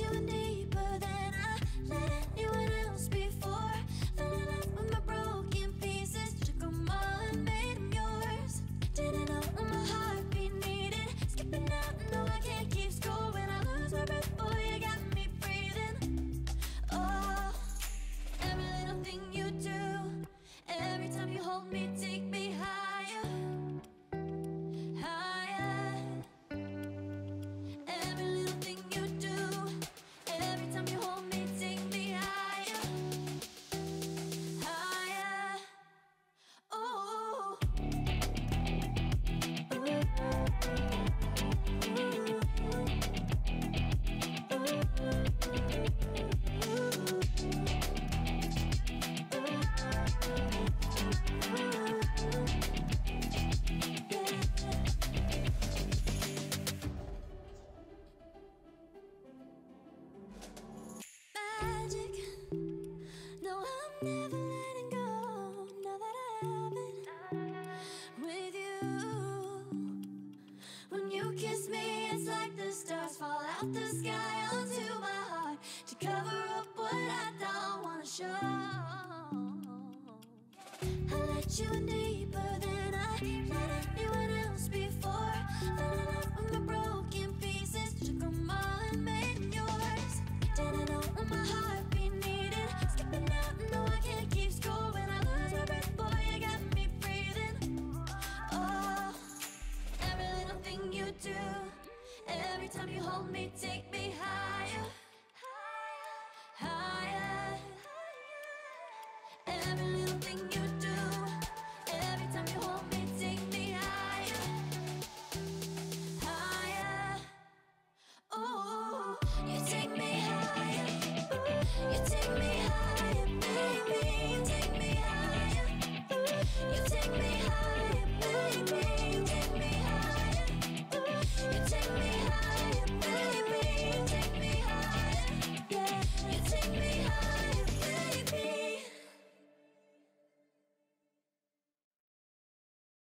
you need. out the sky onto my heart to cover up what I don't want to show. I let you in deeper than I let anyone else before. hold me, take me.